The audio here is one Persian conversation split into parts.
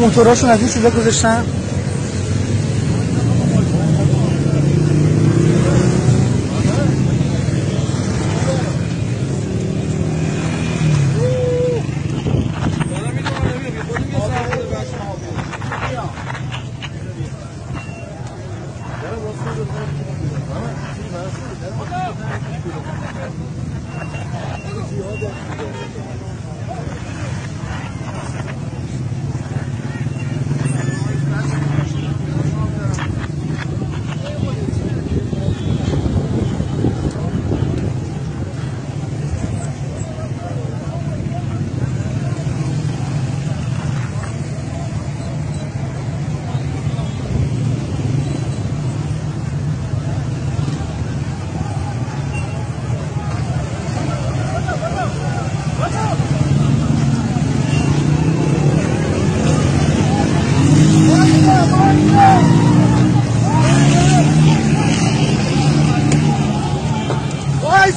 Muntoroshi na 22 Kuzestan.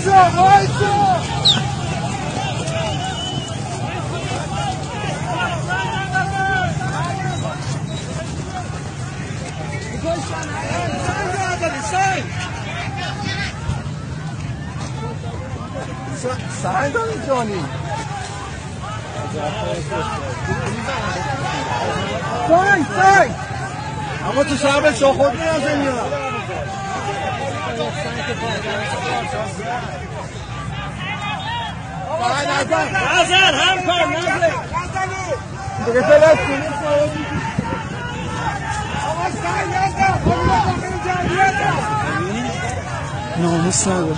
وایسا داری جانی. سعی سعی. اما تو شب شاخود میازه نظر هم کار نظر دیگه فلسطینی ناموس نداره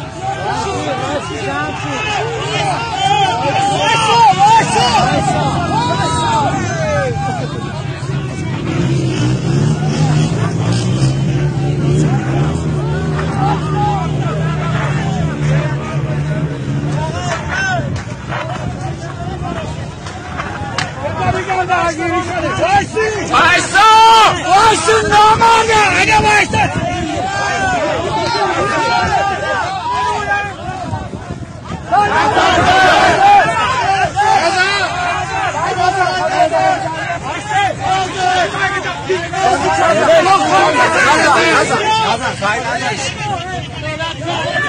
وایسا وایسا نامرده اگه وایسا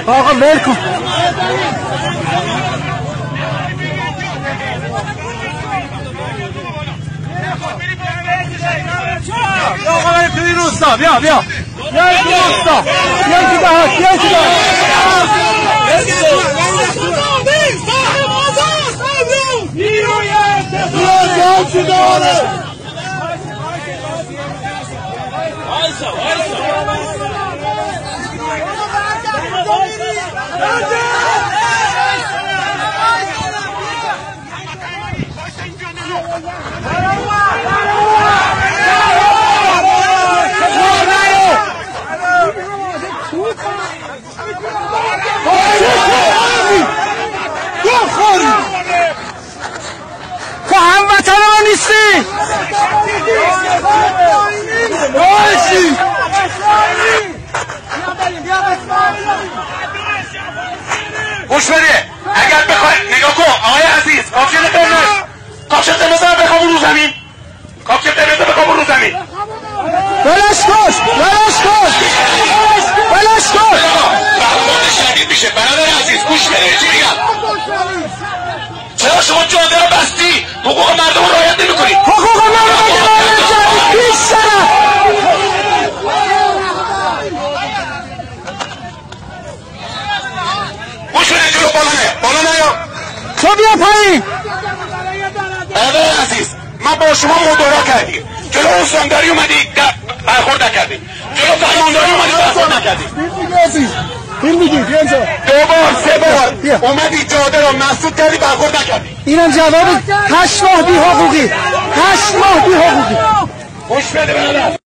آقا ول کن. آقا بیا بیا. بیا روستا. بیا تو بحث بیا تو بحث بیا چی داره وایسا وایسا گوش بده. اگر بخوای نگاه کن. آقای عزیز کاپشن قرمز کاپشن قرمز رو بخواب رو زمین. کاپشن قرمز رو بخواب رو زمین. ولش کن ولش کن ولش کن برخورد شدید میشه. برادر عزیز گوش بده. چی میگم؟ چرا شما جاده رو بستی؟ حقوق مردم رو رعایت نمی‌کنی حقوق مردم رو رعایت کردی بی شرف گوش بده جلو بالا نه بالا نیا تو بیا پایین. برادر عزیز ما با شما مدارا کردیم. جلو استانداری اومدی برخورد نکردی. جلو فرمانداری اومدی برخورد نکردی. این میگی بیا اینجا. دو بار سه بار. اومدی جاده رو مسدود کردی برخورد نکردی. اینم جواب هشت ماه بی حقوقی هشت ماه بی حقوقی گوش بده برادر